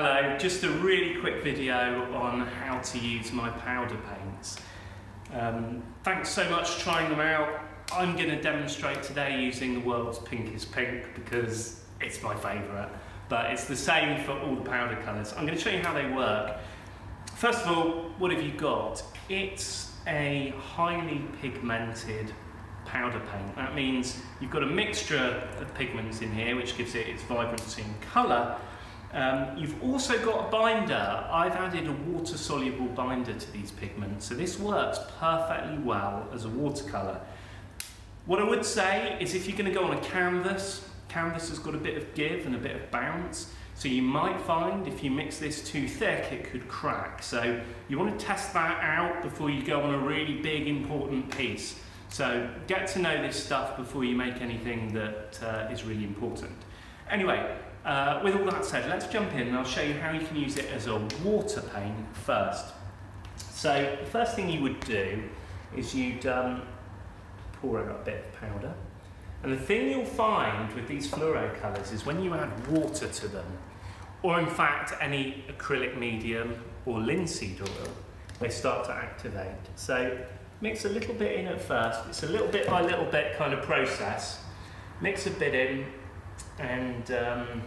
Hello, just a really quick video on how to use my powder paints. Um, thanks so much for trying them out. I'm going to demonstrate today using the world's pinkest pink because it's my favourite, but it's the same for all the powder colours. I'm going to show you how they work. First of all, what have you got? It's a highly pigmented powder paint. That means you've got a mixture of pigments in here which gives it its vibrancy and colour. Um, you've also got a binder. I've added a water-soluble binder to these pigments, so this works perfectly well as a watercolour. What I would say is if you're going to go on a canvas, canvas has got a bit of give and a bit of bounce, so you might find if you mix this too thick, it could crack. So you want to test that out before you go on a really big, important piece. So get to know this stuff before you make anything that uh, is really important. Anyway, uh, with all that said, let's jump in and I'll show you how you can use it as a water paint first. So the first thing you would do is you'd um, pour out a bit of powder. And the thing you'll find with these fluoro colours is when you add water to them, or in fact any acrylic medium or linseed oil, they start to activate. So mix a little bit in at first. It's a little bit by little bit kind of process. Mix a bit in and um,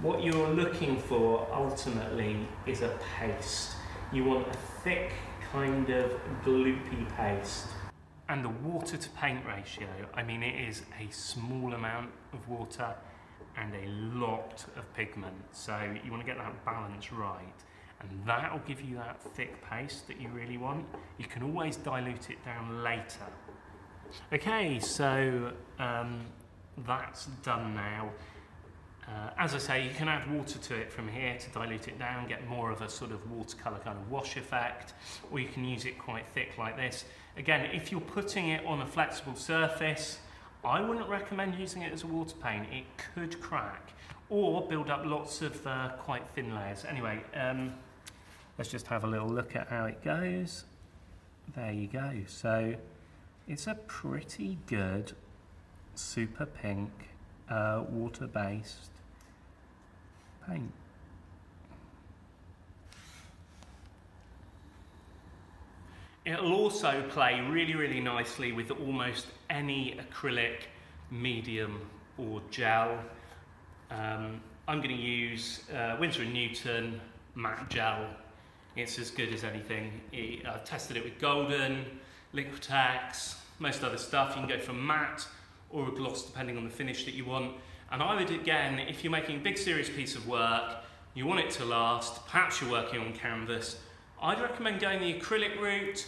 what you're looking for ultimately is a paste. You want a thick kind of gloopy paste. And the water to paint ratio, I mean it is a small amount of water and a lot of pigment. So you want to get that balance right and that'll give you that thick paste that you really want. You can always dilute it down later. Okay, so um, that's done now. Uh, as I say, you can add water to it from here to dilute it down, get more of a sort of watercolour kind of wash effect, or you can use it quite thick like this. Again, if you're putting it on a flexible surface, I wouldn't recommend using it as a water paint. It could crack or build up lots of uh, quite thin layers. Anyway, um, let's just have a little look at how it goes. There you go. So it's a pretty good super pink uh, water-based paint. It'll also play really, really nicely with almost any acrylic medium or gel. Um, I'm going to use uh, Winsor & Newton matte gel. It's as good as anything. I've tested it with Golden, Liquitex, most other stuff. You can go from matte or a gloss depending on the finish that you want. And I would again, if you're making a big serious piece of work, you want it to last, perhaps you're working on canvas, I'd recommend going the acrylic route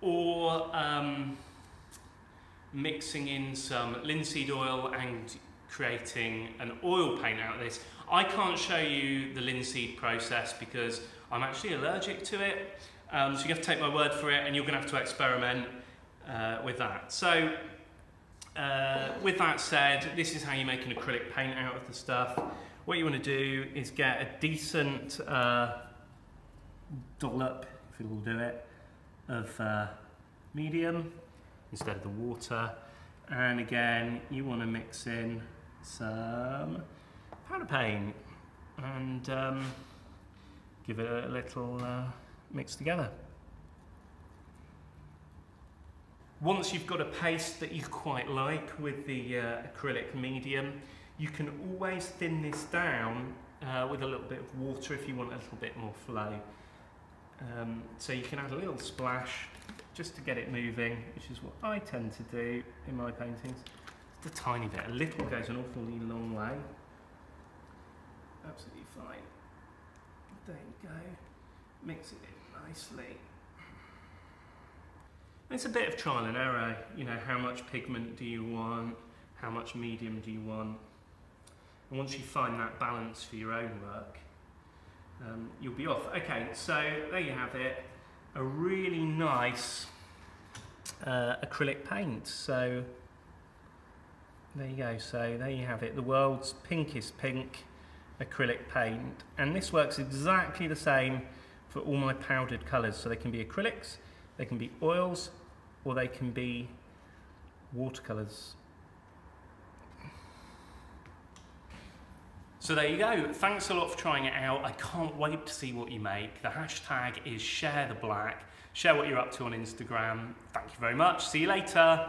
or um, mixing in some linseed oil and creating an oil paint out of this. I can't show you the linseed process because I'm actually allergic to it. Um, so you have to take my word for it and you're going to have to experiment uh, with that. So uh, with that said, this is how you make an acrylic paint out of the stuff. What you want to do is get a decent uh, dollop, if it'll do it, of uh, medium instead of the water. And again, you want to mix in some powder paint and um, give it a little uh, mix together. Once you've got a paste that you quite like with the uh, acrylic medium, you can always thin this down uh, with a little bit of water if you want a little bit more flow. Um, so you can add a little splash just to get it moving, which is what I tend to do in my paintings. Just a tiny bit, a little goes an awfully long way. Absolutely fine. There you go. Mix it in nicely. It's a bit of trial and error, you know, how much pigment do you want, how much medium do you want. And once you find that balance for your own work, um, you'll be off. Okay, so there you have it. A really nice uh, acrylic paint. So there you go. So there you have it. The world's pinkest pink acrylic paint. And this works exactly the same for all my powdered colours. So they can be acrylics, they can be oils, or they can be watercolours. So there you go. Thanks a lot for trying it out. I can't wait to see what you make. The hashtag is share the black. Share what you're up to on Instagram. Thank you very much. See you later.